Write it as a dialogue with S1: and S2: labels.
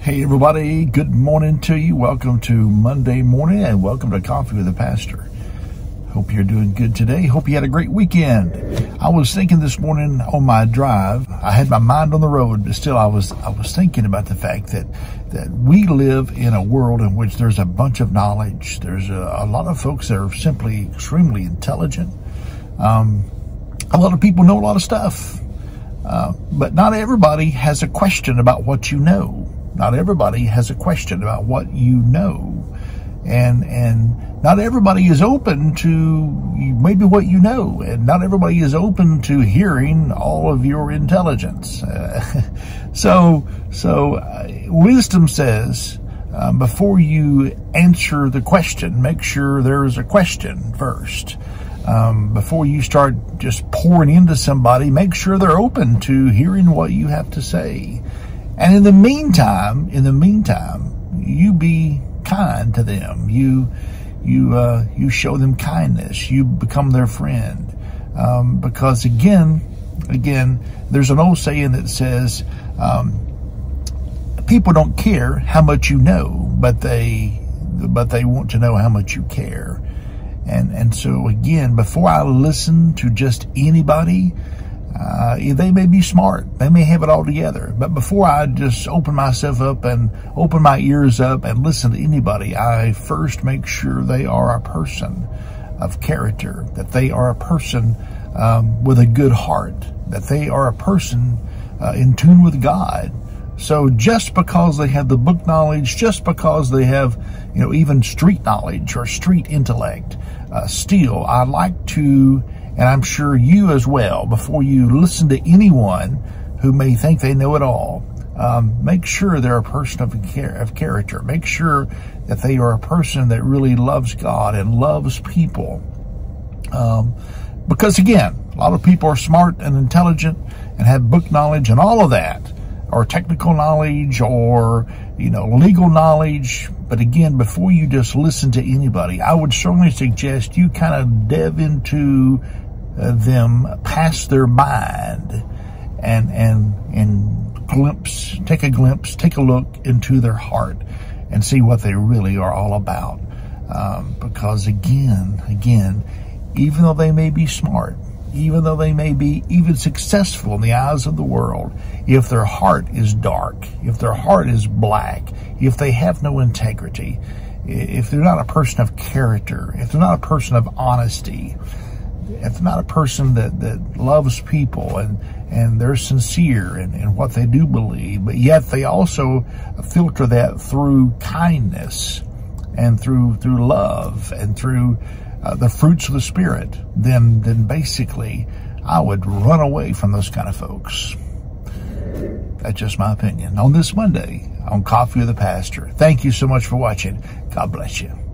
S1: Hey, everybody. Good morning to you. Welcome to Monday morning and welcome to Coffee with the Pastor. Hope you're doing good today. Hope you had a great weekend. I was thinking this morning on my drive, I had my mind on the road, but still I was, I was thinking about the fact that, that we live in a world in which there's a bunch of knowledge. There's a, a lot of folks that are simply extremely intelligent. Um, a lot of people know a lot of stuff. Uh, but not everybody has a question about what you know. Not everybody has a question about what you know. And, and not everybody is open to maybe what you know. And not everybody is open to hearing all of your intelligence. Uh, so, so uh, wisdom says, um, before you answer the question, make sure there is a question first. Um, before you start just pouring into somebody, make sure they're open to hearing what you have to say. And in the meantime, in the meantime, you be kind to them. You, you, uh, you show them kindness. You become their friend. Um, because again, again, there's an old saying that says, um, people don't care how much you know, but they, but they want to know how much you care. And, and so again, before I listen to just anybody, uh, they may be smart. They may have it all together. But before I just open myself up and open my ears up and listen to anybody, I first make sure they are a person of character, that they are a person um, with a good heart, that they are a person uh, in tune with God. So just because they have the book knowledge, just because they have, you know, even street knowledge or street intellect, uh, still, I like to and I'm sure you as well, before you listen to anyone who may think they know it all, um, make sure they're a person of, of character. Make sure that they are a person that really loves God and loves people. Um, because again, a lot of people are smart and intelligent and have book knowledge and all of that, or technical knowledge or, you know, legal knowledge. But again, before you just listen to anybody, I would certainly suggest you kind of delve into them past their mind and, and, and glimpse, take a glimpse, take a look into their heart and see what they really are all about. Um, because again, again, even though they may be smart, even though they may be even successful in the eyes of the world, if their heart is dark, if their heart is black, if they have no integrity, if they're not a person of character, if they're not a person of honesty, if not a person that, that loves people and, and they're sincere in, in what they do believe, but yet they also filter that through kindness and through, through love and through uh, the fruits of the Spirit, then, then basically I would run away from those kind of folks. That's just my opinion. On this Monday, on Coffee with the Pastor. Thank you so much for watching. God bless you.